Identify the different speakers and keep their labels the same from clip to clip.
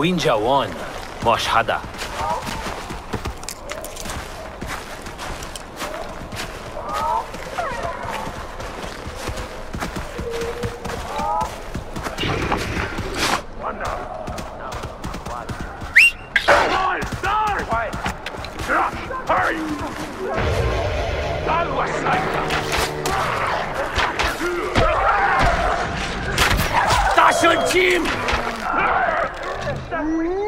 Speaker 1: Winja won. Mosh hada. Team!
Speaker 2: Vaya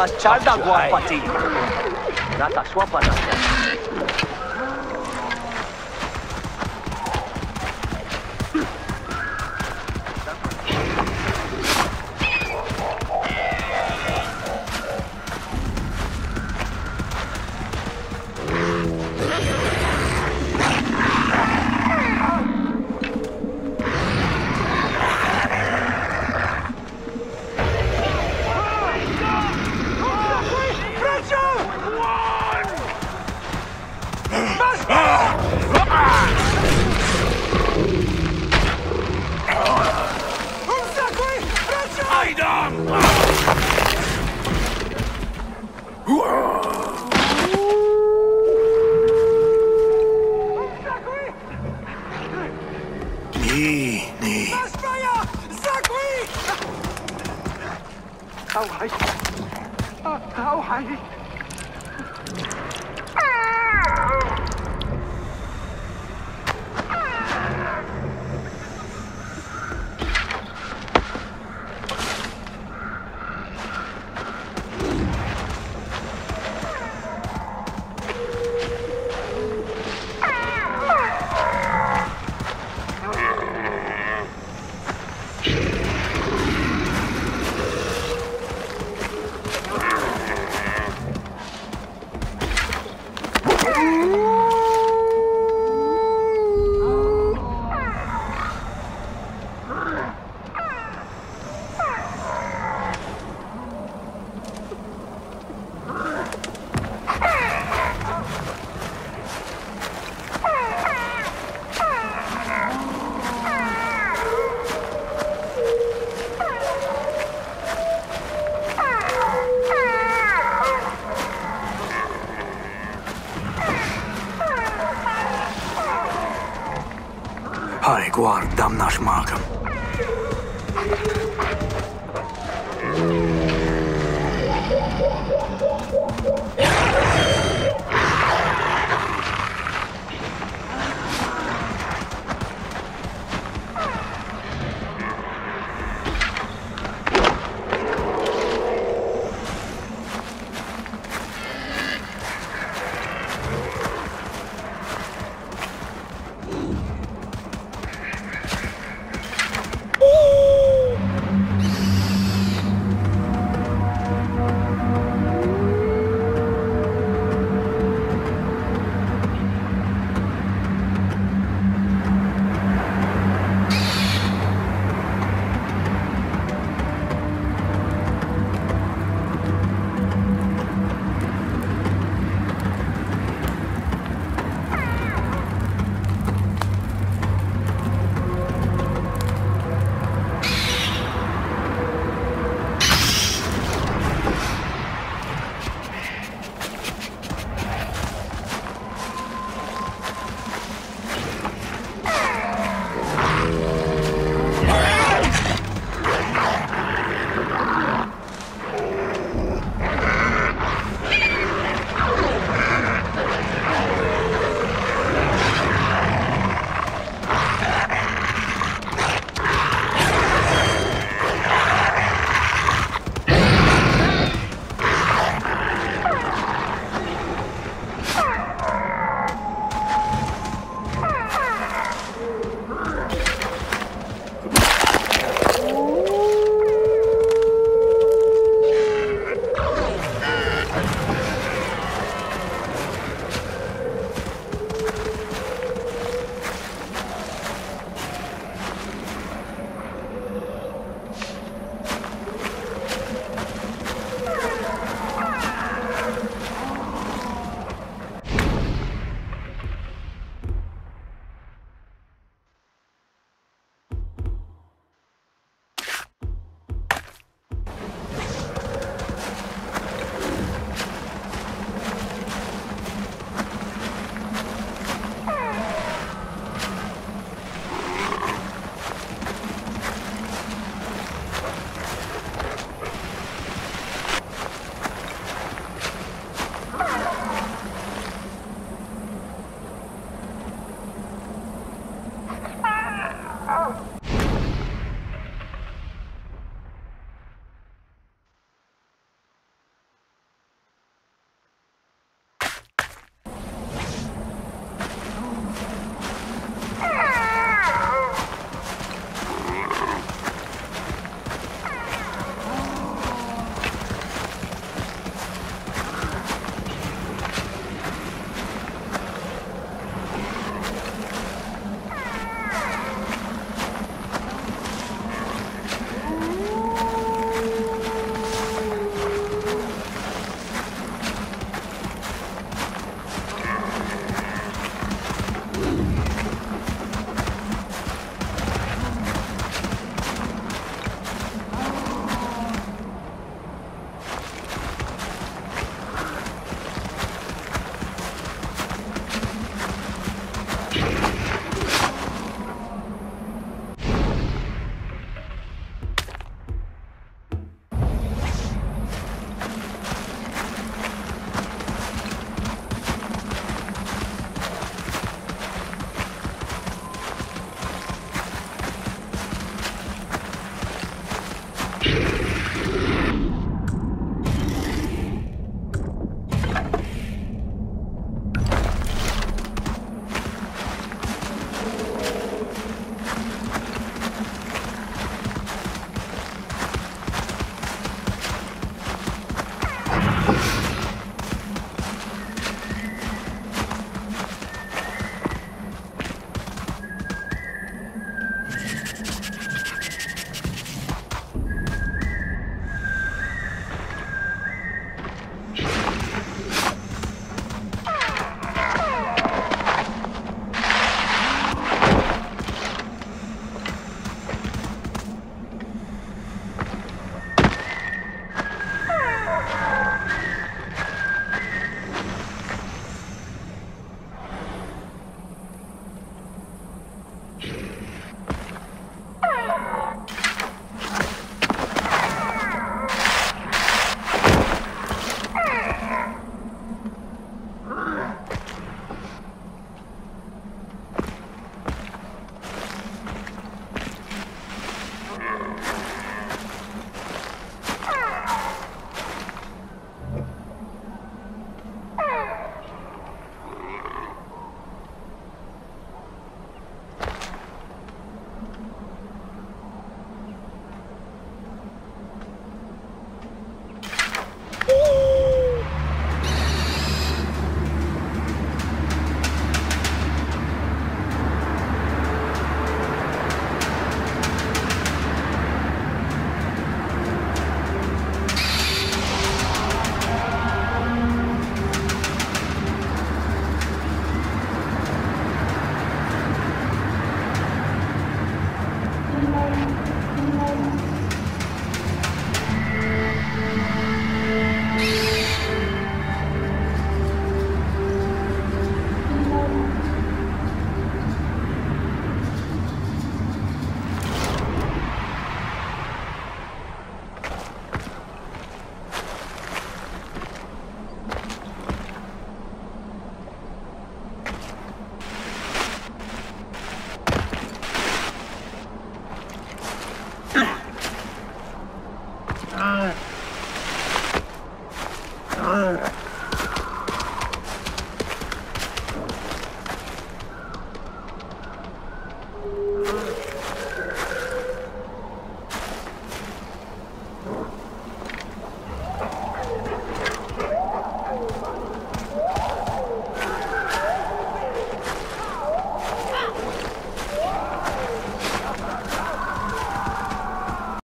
Speaker 3: Tiei Macharda Guapati. Nata
Speaker 4: 鱼。Хруар, дам наш
Speaker 2: магам.